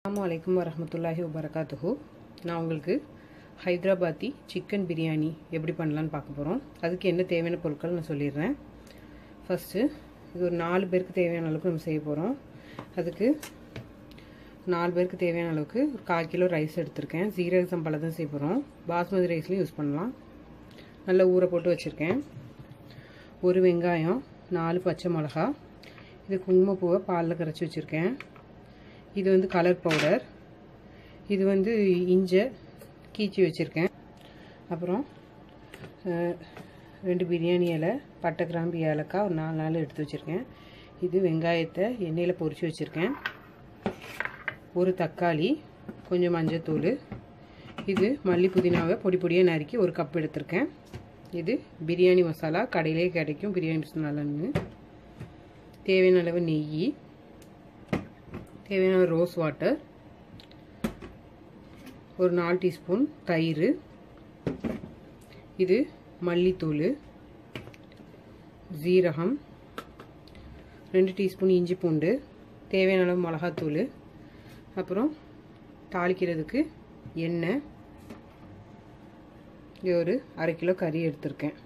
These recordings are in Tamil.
அஸ்ஸலாமு வலைக்கம் வரமத்துல்லாஹி வபரகாத்துஹு நான் உங்களுக்கு ஹைதராபாத்தி சிக்கன் பிரியாணி எப்படி பண்ணலான்னு பார்க்க போகிறோம் அதுக்கு என்ன தேவையான பொருட்கள் நான் சொல்லிடுறேன். ஃபஸ்ட்டு இது ஒரு நாலு பேருக்கு தேவையான அளவுக்கு நம்ம செய்ய போகிறோம் அதுக்கு நாலு பேருக்கு தேவையான அளவுக்கு ஒரு கால் கிலோ ரைஸ் எடுத்திருக்கேன். ஜீரக சம்பளம் தான் செய்ய போகிறோம் பாஸ்மதி ரைஸ்லையும் யூஸ் பண்ணலாம். நல்லா ஊற போட்டு வச்சுருக்கேன். ஒரு வெங்காயம் நாலு பச்சை மிளகா இது குங்குமப்பூவை பாலில் கரைச்சி வச்சுருக்கேன். இது வந்து கலர் பவுடர் இது வந்து இஞ்சை கீச்சி வச்சுருக்கேன். அப்புறம் ரெண்டு பிரியாணி இலை பட்டை கிராம்பு ஏலக்காய் ஒரு நாலு நாள் எடுத்து வச்சுருக்கேன். இது வெங்காயத்தை எண்ணெயில் பொறிச்சு வச்சுருக்கேன். ஒரு தக்காளி கொஞ்சம் மஞ்சத்தூள். இது மல்லி புதினாவை பொடி பொடியாக நறுக்கி ஒரு கப் எடுத்திருக்கேன். இது பிரியாணி மசாலா கடையிலே கிடைக்கும் பிரியாணி மசாலான்னு. தேவையான அளவு நெய் தேவையான ரோஸ் வாட்டர் ஒரு நாலு டீஸ்பூன் தயிர் இது மல்லித்தூள் ஜீரகம் ரெண்டு டீஸ்பூன் இஞ்சி பூண்டு தேவையான அளவு மிளகாத்தூள் அப்புறம் தாளிக்கிறதுக்கு எண்ணெய் இது ஒரு அரை கிலோ கறி எடுத்திருக்கேன்.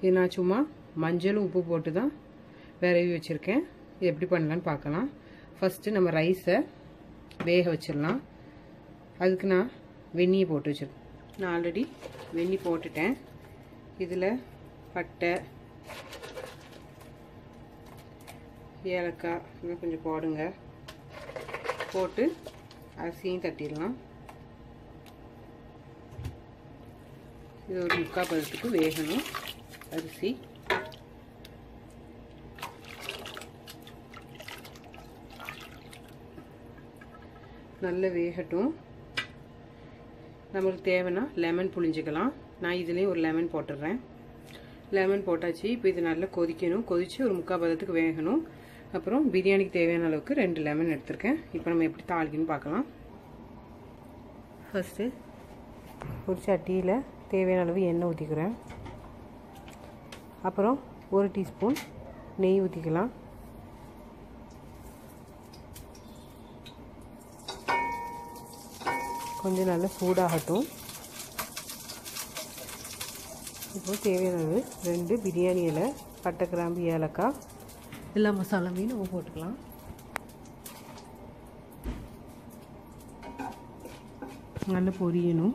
இது நான் சும்மா மஞ்சளும் உப்பு போட்டு தான் விரவி வச்சுருக்கேன். இது எப்படி பண்ணலான்னு பார்க்கலாம். ஃபஸ்ட்டு நம்ம ரைஸை வேக வச்சிடலாம். அதுக்கு நான் வெந்நியை போட்டு வச்சிருக்கேன். நான் ஆல்ரெடி வெந்நி போட்டுட்டேன். இதில் பட்டை ஏலக்காய் இன்னும் கொஞ்சம் போடுங்க. போட்டு அரிசியும் தட்டிடலாம். இது ஒரு முக்கால் பதத்துக்கு வேகணும். அரிசி நல்ல வேகட்டும். நம்மளுக்கு தேவைன்னா லெமன் புளிஞ்சிக்கலாம் நான் இதுலேயும் ஒரு லெமன் போட்டுடுறேன் லெமன் போட்டாச்சு இப்போ இது நல்லா கொதிக்கணும். கொதித்து ஒரு முக்கால் பதத்துக்கு வேகணும். அப்புறம் பிரியாணிக்கு தேவையான அளவுக்கு ரெண்டு லெமன் எடுத்திருக்கேன். இப்போ நம்ம எப்படி தாளிக்கணும்னு பார்க்கலாம். ஃபஸ்ட்டு ஒரு சட்டியில் தேவையான அளவு எண்ணெய் ஊற்றிக்கிறேன் அப்புறம் ஒரு டீஸ்பூன் நெய் ஊற்றிக்கலாம் கொஞ்சம் நல்லா சூடாகட்டும். இப்போ தேவையானது ரெண்டு பிரியாணி இலை பட்டை கிராம்பு ஏலக்காய். எல்லா மசாலாவையும் நம்ம போட்டுக்கலாம். நல்லா பொரியணும்.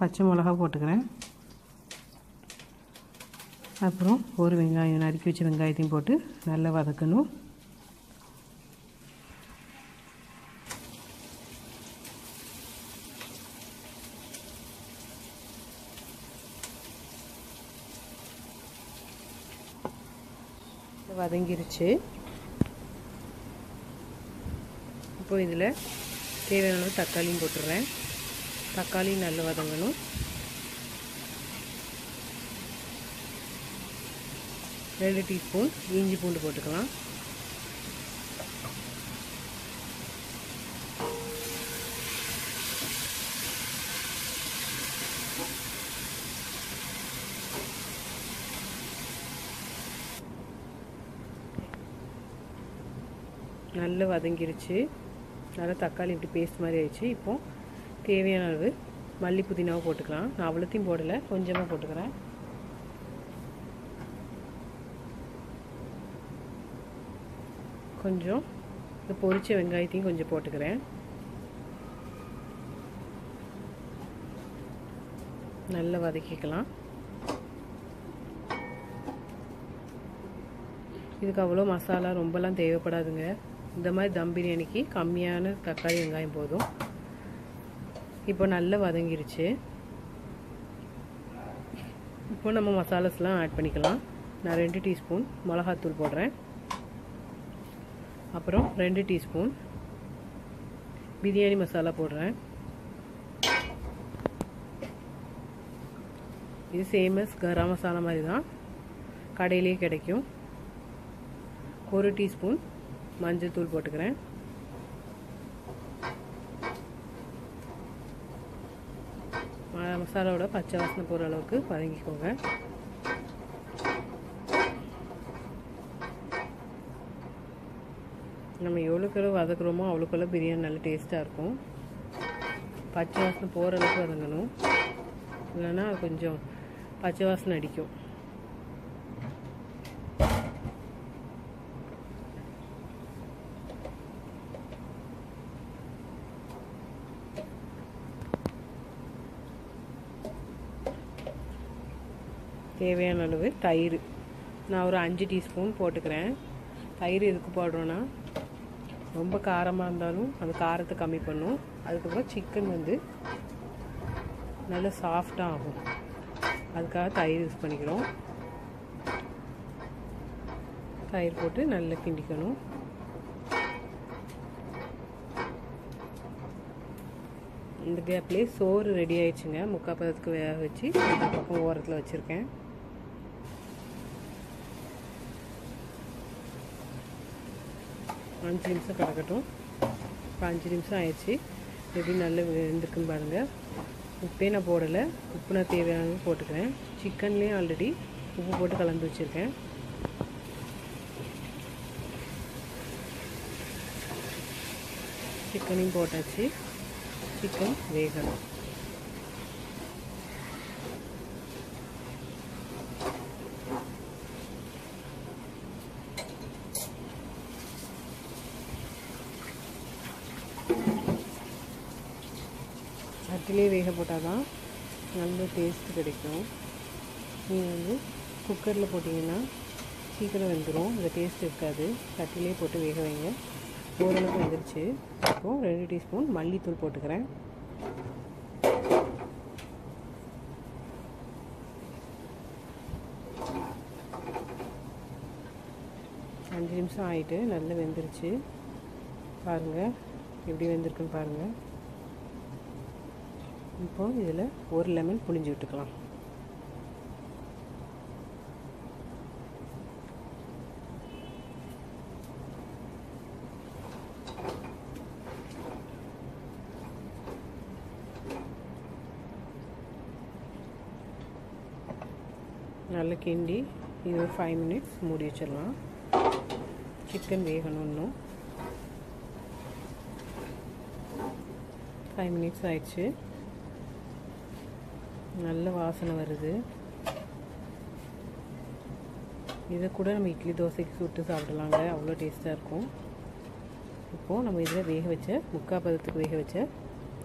பச்சை மிளகா போட்டுக்கிறேன். அப்புறம் ஒரு வெங்காயம் நறுக்கி வச்ச வெங்காயத்தையும் போட்டு நல்லா வதக்கணும். வதங்கிருச்சு. இப்போ இதில் தேவையான அளவு தக்காளியும் போட்டுடுறேன். தக்காளி நல்லா வதங்கணும். ரெண்டு டீஸ்பூன் இஞ்சி பூண்டு போட்டுக்கலாம். நல்லா வதங்கிருச்சு. நல்லா தக்காளி இப்படி பேஸ்ட் மாதிரி ஆயிடுச்சு. இப்போது தேவையான அளவு மல்லி புதினாவும் போட்டுக்கலாம். நான் அவ்வளோத்தையும் போடலை. கொஞ்சமாக போட்டுக்கிறேன். கொஞ்சம் இந்த பொரிச்ச வெங்காயத்தையும் கொஞ்சம் போட்டுக்கிறேன். நல்லா வதக்கிக்கலாம். இதுக்கு அவ்வளோ மசாலா ரொம்பலாம் தேவைப்படாதுங்க. இந்த மாதிரி தம் பிரியாணிக்கு கம்மியான தக்காளி வெங்காயம் போதும். இப்போ நல்லா வதங்கிருச்சு. இப்போ நம்ம மசாலாஸ்லாம் ஆட் பண்ணிக்கலாம். நான் ரெண்டு டீஸ்பூன் மிளகாத்தூள் போடுறேன். அப்புறம் ரெண்டு டீஸ்பூன் பிரியாணி மசாலா போடுறேன். இது சேமஸ் கரம் மசாலா மாதிரி தான் கடையிலே கிடைக்கும். ஒரு டீஸ்பூன் மஞ்சள் தூள் போட்டுக்கிறேன். மசாலாவோட பச்சை வாசனை போகிற அளவுக்கு வதங்கிக்கோங்க. நம்ம எவ்வளோக்கு வதக்குறோமோ அவ்வளோக்கெவ்வளோ பிரியாணி நல்லா டேஸ்ட்டாக இருக்கும். பச்சை வாசனை போகிற அளவுக்கு வதங்கணும். இல்லைன்னா கொஞ்சம் பச்சை வாசனை அடிக்கும். தேவையான அளவு தயிர். நான் ஒரு அஞ்சு டீஸ்பூன் போட்டுக்கிறேன். தயிர் எதுக்கு போடுறோன்னா ரொம்ப காரமாக இருந்தாலும் அந்த காரத்தை கம்மி பண்ணும். அதுக்கப்புறம் சிக்கன் வந்து நல்லா சாஃப்டாக ஆகும். அதுக்காக தயிர் யூஸ் பண்ணிக்கிறோம். தயிர் போட்டு நல்லா கிண்டிக்கணும். இந்த கேப்லேயே சோறு ரெடி ஆயிடுச்சுங்க. முக்கால் பதத்துக்கு வேக வச்சு பக்கம் ஓரத்தில் வச்சுருக்கேன். அஞ்சு நிமிஷம் கிடக்கட்டும் இப்போ அஞ்சு நிமிஷம் ஆயிடுச்சு. எப்படி நல்லா வெந்திருக்குன்னு பாருங்கள் உப்பே நான் போடலை. உப்பு நான் தேவையானது போட்டுக்கிறேன். சிக்கன்லேயும் ஆல்ரெடி உப்பு போட்டு கலந்து வச்சுருக்கேன். சிக்கனையும் போட்டாச்சு. சிக்கன் வேகணும் சட்டிலே வேக போட்டால் தான் நல்ல டேஸ்ட் கிடைக்கும். நீங்கள் வந்து குக்கரில் போட்டிங்கன்னா சீக்கிரம் வெந்துடும் அந்த டேஸ்ட் இருக்காது. சட்டிலே போட்டு வேக வைங்க. ஓரளவுக்கு வந்துருச்சு. இப்போது ரெண்டு டீஸ்பூன் மல்லித்தூள் போட்டுக்கிறேன். அஞ்சு நிமிஷம் ஆகிட்டு நல்லா வெந்துருச்சு. பாருங்கள் எப்படி வெந்திருக்குன்னு பாருங்கள் இப்போ இதில் ஒரு லெமன் புளிஞ்சு விட்டுக்கலாம். நல்லா கிண்டி இது ஒரு ஃபைவ் மினிட்ஸ் மூடி வச்சிடலாம். சிக்கன் வேகணும் இன்னும். ஃபைவ் மினிட்ஸ் ஆயிடுச்சு. நல்ல வாசனை வருது. இதை கூட நம்ம இட்லி தோசைக்கு சுட்டு சாப்பிடலாங்க அவ்வளோ டேஸ்ட்டாக இருக்கும். இப்போது நம்ம இதில் வேக வச்ச முக்கால் பதத்துக்கு வேக வச்ச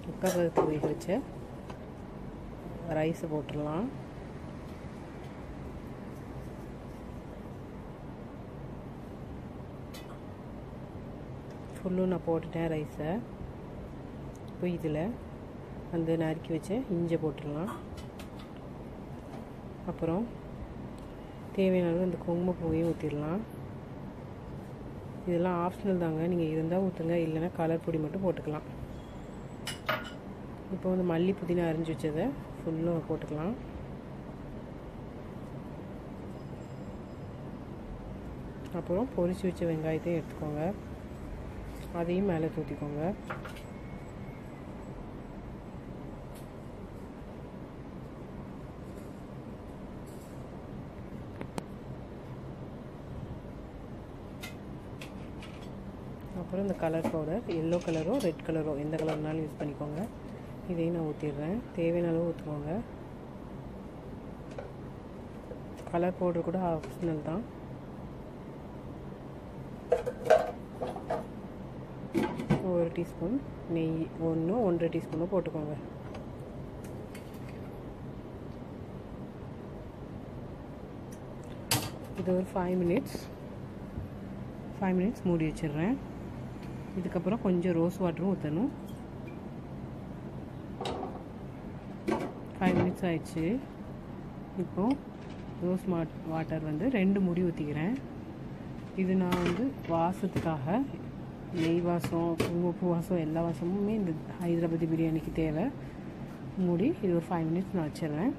முக்கால் பதத்துக்கு வேக வச்ச ரைஸை போட்டுடலாம். ஃபுல்லும் நான் போட்டுட்டேன் ரைஸை இப்போ இதில் அந்த நறுக்கி வச்ச இஞ்சை போட்டுடலாம். அப்புறம் தேவையான அளவு இந்த குங்குமப்பூவையும் ஊற்றிடலாம் இதெல்லாம் ஆப்ஷனல் தாங்க. நீங்கள் இருந்தால் ஊற்றுங்க இல்லைன்னா கலர் பொடி மட்டும் போட்டுக்கலாம். இப்போ வந்து மல்லி புதினா அரிஞ்சு வச்சதை ஃபுல்லும் போட்டுக்கலாம். அப்புறம் பொரிச்சு வச்ச வெங்காயத்தையும் எடுத்துக்கோங்க. அதையும் மேலே தூத்திக்கோங்க. அப்புறம் இந்த கலர் பவுடர் எல்லோ கலரோ ரெட் கலரோ எந்த கலர்னாலும் யூஸ் பண்ணிக்கோங்க. இதையும் நான் ஊற்றிடுறேன் தேவையான அளவு ஊற்றுக்கோங்க கலர் பவுடர் கூட ஆப்ஷனல் தான். ஒரு டீஸ்பூன் நெய் ஒன்று ஒன்றரை டீஸ்பூனும் போட்டுக்கோங்க. இது ஒரு ஃபைவ் மினிட்ஸ் ஃபைவ் மினிட்ஸ் மூடி வச்சிடுறேன். இதுக்கப்புறம் கொஞ்சம் ரோஸ் வாட்டரும் ஊற்றணும் ஃபைவ் மினிட்ஸ் ஆயிடுச்சு. இப்போது ரோஸ் வாட்டர் வந்து ரெண்டு முடி ஊற்றிக்கிறேன் இது நான் வந்து வாசத்துக்காக நெய் வாசம் குங்குமப்பூ வாசம் எல்லா வாசமுமே இந்த ஹைதராபாதி பிரியாணிக்கு தேவை. மூடி இது ஒரு ஃபைவ் மினிட்ஸ் நான் வச்சிடுறேன்.